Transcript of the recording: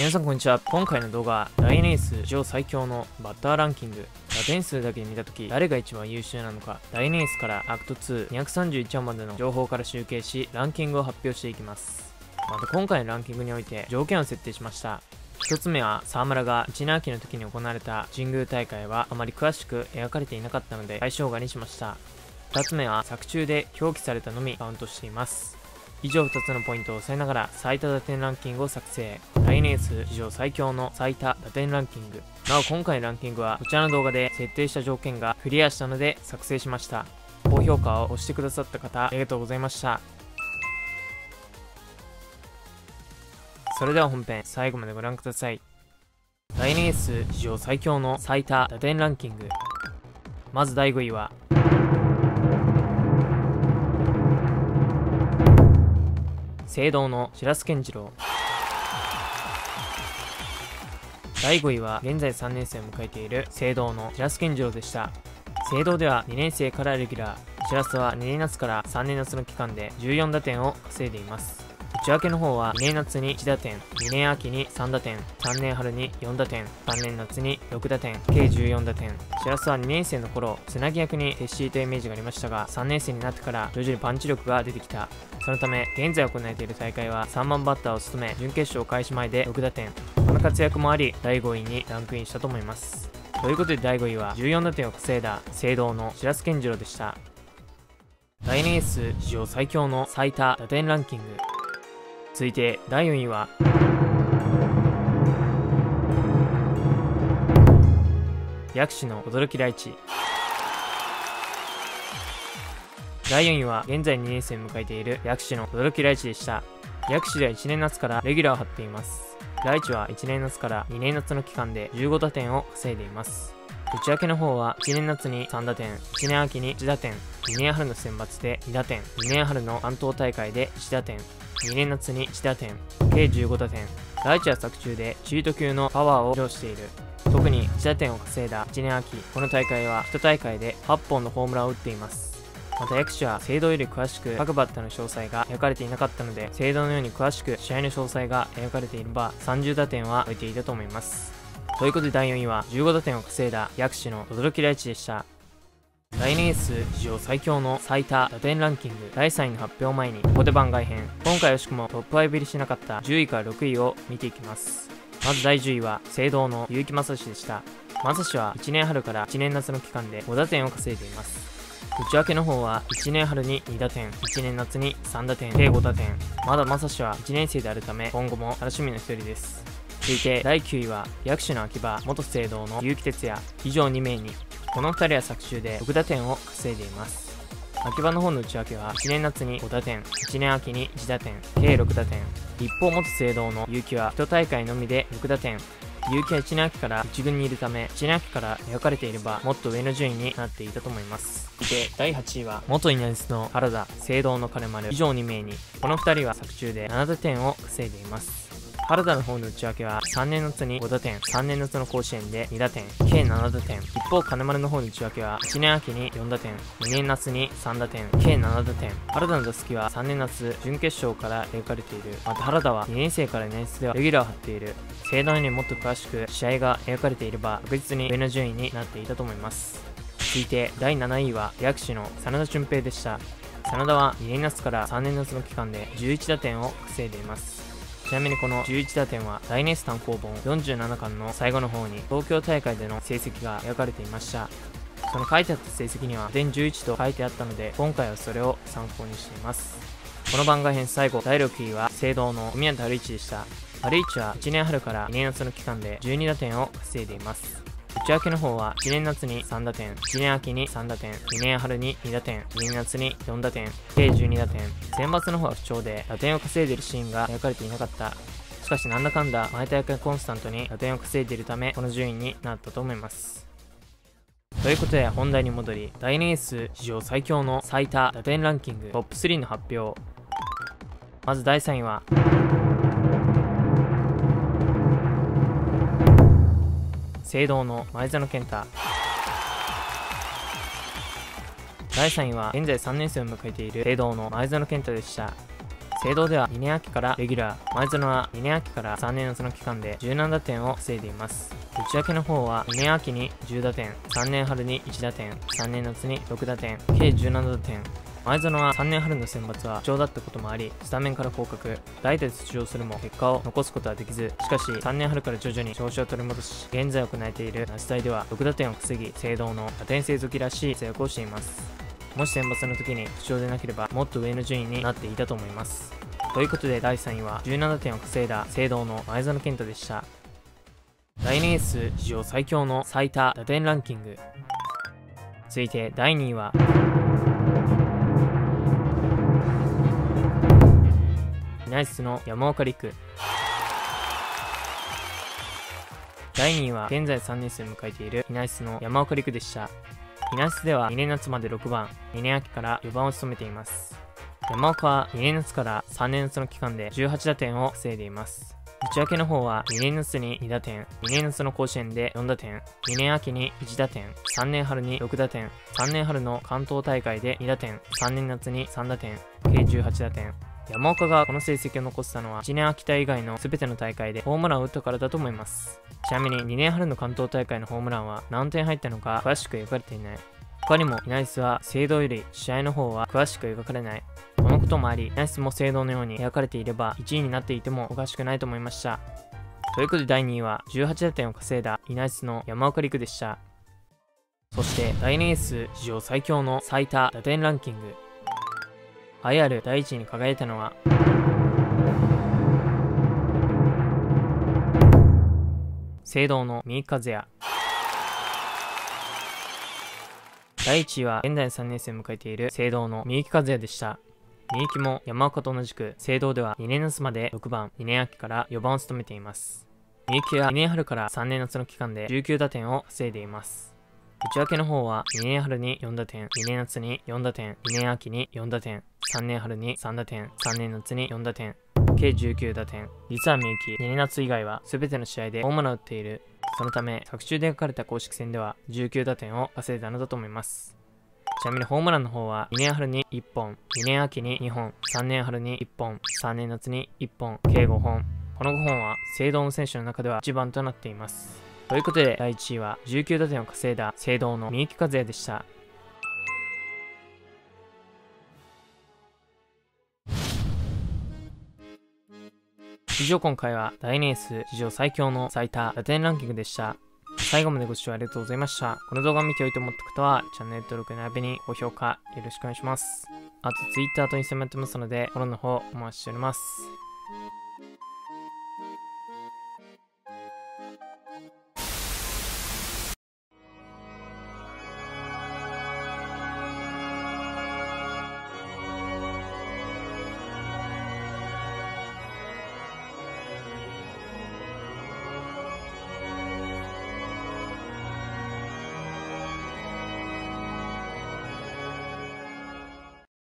皆さんこんにちは。今回の動画はダイヤのA史上最強のバッターランキング。打点数だけで見た時誰が一番優秀なのか。ダイヤのAから act2 231話までの情報から集計しランキングを発表していきます。また今回のランキングにおいて条件を設定しました。1つ目は沢村が1年秋の時に行われた神宮大会はあまり詳しく描かれていなかったので対象外にしました。2つ目は作中で表記されたのみカウントしています。以上2つのポイントを押さえながら最多打点ランキングを作成。来年数史上最強の最多打点ランキング。なお今回のランキングはこちらの動画で設定した条件がクリアしたので作成しました。高評価を押してくださった方ありがとうございました。それでは本編最後までご覧ください。来年数史上最強の最多打点ランキング。まず第5位は聖堂の白洲健次郎。第5位は現在3年生を迎えている聖堂の白洲健次郎でした。聖堂では2年生からレギュラー。白洲は2年夏から3年夏の期間で14打点を稼いでいます。内訳の方は2年夏に1打点2年秋に3打点3年春に4打点3年夏に6打点計14打点。白洲は2年生の頃つなぎ役に徹していたイメージがありましたが3年生になってから徐々にパンチ力が出てきた。そのため現在行われている大会は3番バッターを務め準決勝開始前で6打点。この活躍もあり第5位にランクインしたと思います。ということで第5位は14打点を稼いだ聖堂の白洲健次郎でした。第2エース史上最強の最多打点ランキング。続いて第4位は。薬師の驚き大地第4位は現在2年生を迎えている薬師の驚き大地でした。薬師では1年夏からレギュラーを張っています。大地は1年夏から2年夏の期間で15打点を稼いでいます。内訳の方は1年夏に3打点1年秋に1打点2年春の選抜で2打点2年春の関東大会で1打点。2年夏に1打点計15打点大地は作中でシート級のパワーを披露している。特に1打点を稼いだ1年秋この大会は1大会で8本のホームランを打っています。また役所は制度より詳しく各バッターの詳細が描かれていなかったので制度のように詳しく試合の詳細が描かれていれば30打点は置いていたと思います。ということで第4位は15打点を稼いだ薬師の驚き大地でした。来年エース史上最強の最多打点ランキング第3位の発表前にここで番外編。今回惜しくもトップ5入りしなかった10位から6位を見ていきます。まず第10位は聖堂の結城正史でした。正史は1年春から1年夏の期間で5打点を稼いでいます。内訳の方は1年春に2打点1年夏に3打点計5打点。まだ正史は1年生であるため今後も楽しみの一人です。続いて第9位は薬師の秋葉元聖堂の結城哲也。以上2名にこの2人は作中で6打点を稼いでいます。秋葉の方の内訳は1年夏に5打点1年秋に1打点計6打点。一方元聖堂の結城は1大会のみで6打点。結城は1年秋から1軍にいるため1年秋から描かれていればもっと上の順位になっていたと思います。で第8位は元稲津の原田聖堂の金丸。以上2名にこの2人は作中で7打点を稼いでいます。原田の方の内訳は3年の夏に5打点3年の夏の甲子園で2打点計7打点。一方金丸の方の内訳は1年秋に4打点2年夏に3打点計7打点。原田の打席は3年夏準決勝から描かれている。また原田は2年生から年生ではレギュラーを張っている。盛大にもっと詳しく試合が描かれていれば確実に上の順位になっていたと思います。続いて第7位は薬師の真田俊平でした。真田は2年夏から3年夏の期間で11打点を稼いでいます。ちなみにこの11打点は大熱単行本47巻の最後の方に東京大会での成績が描かれていました。その書いてあった成績には全11と書いてあったので今回はそれを参考にしています。この番外編最後第6位は聖堂の宮田春一でした。春一は1年春から2年夏の期間で12打点を稼いでいます。内訳の方は1年夏に3打点。1年秋に3打点。2年春に2打点。2年夏に4打点。計12打点。選抜の方は不調で打点を稼いでいるシーンが描かれていなかった。しかしなんだかんだ前大会コンスタントに打点を稼いでいるためこの順位になったと思います。ということで本題に戻り第2エース史上最強の最多打点ランキングトップ3の発表。まず第3位は聖堂の前園健太。第3位は現在3年生を迎えている聖堂の前園健太でした。聖堂では2年秋からレギュラー、前園は2年秋から3年夏の期間で17打点を防いでいます。内訳の方は2年秋に10打点、3年春に1打点、3年夏に6打点、計17打点、前園は3年春の選抜は不調だったこともあり、スタメンから降格、代打で出場するも結果を残すことはできず、しかし3年春から徐々に調子を取り戻し、現在行えている梨大では6打点を防ぎ、聖堂の打点製造機らしい活躍をしています。もし選抜の時に不調でなければ、もっと上の順位になっていたと思います。ということで第3位は17点を稼いだ聖堂の前園健太でした。来年エース史上最強の最多打点ランキング。続いて第2位はナイスの山岡陸。第2位は現在3年生を迎えているヒナイスの山岡陸でした。ヒナイスでは2年夏まで6番2年秋から4番を務めています。山岡は2年夏から3年夏の期間で18打点を防いでいます。内訳の方は2年夏に2打点、2年夏の甲子園で4打点、2年秋に1打点、3年春に6打点、3年春の関東大会で2打点、3年夏に3打点、計18打点、山岡がこの成績を残したのは1年秋田以外の全ての大会でホームランを打ったからだと思います。ちなみに2年春の関東大会のホームランは何点入ったのか詳しく描かれていない。他にもイナイスは聖堂より試合の方は詳しく描かれない。このこともありイナイスも聖堂のように描かれていれば1位になっていてもおかしくないと思いました。ということで第2位は18打点を稼いだイナイスの山岡陸でした。そして第2エース史上最強の最多打点ランキング。栄えある第一に輝いたのは。聖堂の三木和也第1位は現代3年生を迎えている聖堂の三木和也でした。三木も山岡と同じく聖堂では2年夏まで6番2年秋から4番を務めています。三木は2年春から3年夏の期間で19打点を防いでいます。内訳の方は2年春に4打点、2年夏に4打点、2年秋に4打点、3年春に3打点、3年夏に4打点、計19打点。実はみゆき、2年夏以外は全ての試合でホームランを打っている。そのため、作中で書かれた公式戦では19打点を稼いだのだと思います。ちなみにホームランの方は2年春に1本、2年秋に2本、3年春に1本、3年夏に1本、計5本。この5本は、聖堂の選手の中では一番となっています。ということで、第1位は19打点を稼いだ聖堂の三木和也でした。以上今回は大エース史上最強の最多打点ランキングでした。最後までご視聴ありがとうございました。この動画を見ておいて思った方は、チャンネル登録並びに高評価よろしくお願いします。あと Twitter とインスタもやってますので、フォローの方お待ちしております。